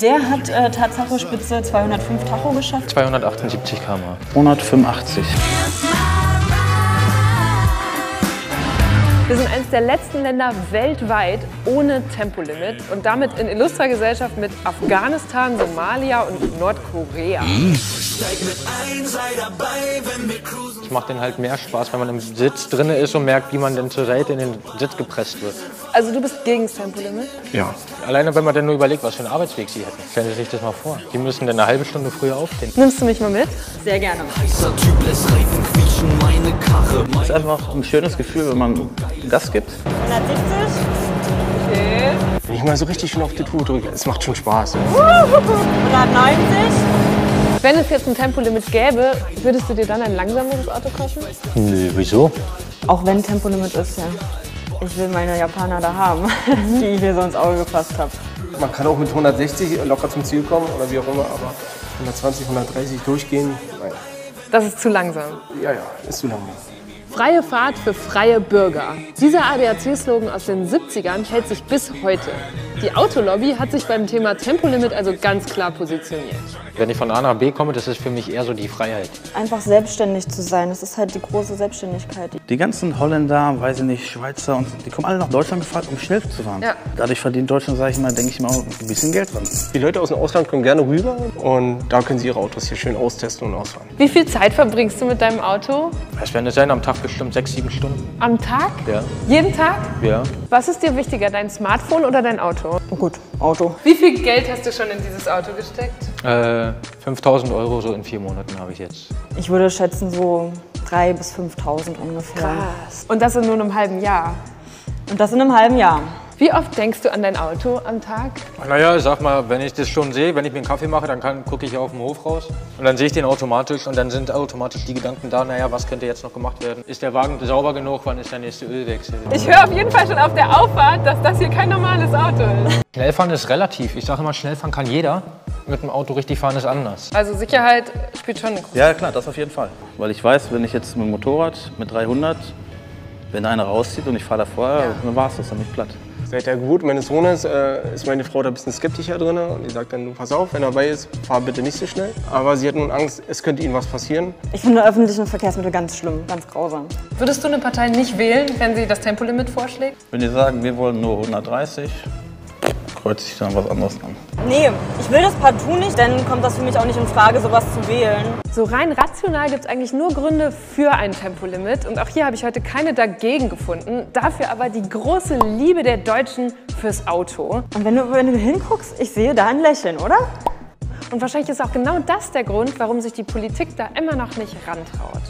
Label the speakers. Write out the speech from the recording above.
Speaker 1: Der hat äh, Tatsache Spitze 205 Tacho geschafft.
Speaker 2: 278 km.
Speaker 3: 185.
Speaker 4: Wir sind eines der letzten Länder weltweit ohne Tempolimit und damit in illustrer Gesellschaft mit Afghanistan, Somalia und Nordkorea.
Speaker 2: Es macht dann halt mehr Spaß, wenn man im Sitz drin ist und merkt, wie man dann zur Seite in den Sitz gepresst wird.
Speaker 4: Also du bist gegen das Tempolimit?
Speaker 2: Ja. Alleine wenn man dann nur überlegt, was für einen Arbeitsweg sie hätten. Stellen Sie sich das mal vor. Die müssen dann eine halbe Stunde früher aufstehen.
Speaker 4: Nimmst du mich mal mit?
Speaker 1: Sehr gerne.
Speaker 3: Es ist einfach ein schönes Gefühl, wenn man Gas gibt.
Speaker 1: 170.
Speaker 4: Okay.
Speaker 5: Wenn ich mal so richtig schon auf die Tour drücke, es macht schon Spaß.
Speaker 1: 190.
Speaker 4: Wenn es jetzt ein Tempolimit gäbe, würdest du dir dann ein langsameres Auto kaufen?
Speaker 2: Nö, wieso?
Speaker 1: Auch wenn Tempolimit ist, ja. Ich will meine Japaner da haben, die ich mir so ins Auge gefasst habe.
Speaker 5: Man kann auch mit 160 locker zum Ziel kommen oder wie auch immer, aber 120, 130 durchgehen, nein.
Speaker 4: Das ist zu langsam.
Speaker 5: Ja, ja, ist zu langsam.
Speaker 4: Freie Fahrt für freie Bürger. Dieser ADAC-Slogan aus den 70ern hält sich bis heute. Die Autolobby hat sich beim Thema Tempolimit also ganz klar positioniert.
Speaker 2: Wenn ich von A nach B komme, das ist für mich eher so die Freiheit.
Speaker 1: Einfach selbstständig zu sein, das ist halt die große Selbstständigkeit.
Speaker 3: Die ganzen Holländer, weiß ich nicht, Schweizer, und die kommen alle nach Deutschland gefahren, um schnell zu fahren.
Speaker 4: Ja.
Speaker 3: Dadurch verdient Deutschland, sage ich mal, denke ich mal, ein bisschen Geld dran.
Speaker 5: Die Leute aus dem Ausland kommen gerne rüber und da können sie ihre Autos hier schön austesten und ausfahren.
Speaker 4: Wie viel Zeit verbringst du mit deinem Auto?
Speaker 2: Es werden es sein, am Tag bestimmt sechs, sieben Stunden.
Speaker 4: Am Tag?
Speaker 2: Ja.
Speaker 4: Jeden Tag?
Speaker 2: Ja.
Speaker 4: Was ist dir wichtiger, dein Smartphone oder dein Auto?
Speaker 1: Oh gut, Auto.
Speaker 4: Wie viel Geld hast du schon in dieses Auto gesteckt?
Speaker 2: Äh, 5000 Euro so in vier Monaten habe ich jetzt.
Speaker 1: Ich würde schätzen so 3.000 bis 5.000 ungefähr.
Speaker 4: Und das in nur einem halben Jahr.
Speaker 1: Und das in einem halben Jahr.
Speaker 4: Wie oft denkst du an dein Auto am Tag?
Speaker 2: Naja, sag mal, wenn ich das schon sehe, wenn ich mir einen Kaffee mache, dann kann- gucke ich auf den Hof raus und dann sehe ich den automatisch und dann sind automatisch die Gedanken da, naja, was könnte jetzt noch gemacht werden? Ist der Wagen sauber genug? Wann ist der nächste Ölwechsel?
Speaker 4: Ich höre auf jeden Fall schon auf der Auffahrt, dass das hier kein normales Auto ist.
Speaker 2: Schnellfahren ist relativ. Ich sage immer, Schnellfahren kann jeder. Mit dem Auto richtig fahren ist anders.
Speaker 4: Also Sicherheit spielt schon eine große
Speaker 3: Ja, klar, das auf jeden Fall. Weil ich weiß, wenn ich jetzt mit dem Motorrad mit 300, wenn einer rauszieht und ich fahre davor, dann war es das, dann bin ich platt.
Speaker 5: Seit der Geburt meines Sohnes äh, ist meine Frau da ein bisschen skeptischer drin und die sagt dann, du pass auf, wenn er dabei ist, fahr bitte nicht so schnell. Aber sie hat nun Angst, es könnte ihnen was passieren.
Speaker 1: Ich finde öffentliche Verkehrsmittel ganz schlimm, ganz grausam.
Speaker 4: Würdest du eine Partei nicht wählen, wenn sie das Tempolimit vorschlägt?
Speaker 3: Wenn die sagen, wir wollen nur 130, kreuze ich dann was anderes an.
Speaker 1: Nee, ich will das partout nicht, dann kommt das für mich auch nicht in Frage, sowas zu wählen.
Speaker 4: So rein rational gibt es eigentlich nur Gründe für ein Tempolimit. Und auch hier habe ich heute keine dagegen gefunden. Dafür aber die große Liebe der Deutschen fürs Auto.
Speaker 1: Und wenn du, wenn du hinguckst, ich sehe da ein Lächeln, oder?
Speaker 4: Und wahrscheinlich ist auch genau das der Grund, warum sich die Politik da immer noch nicht rantraut.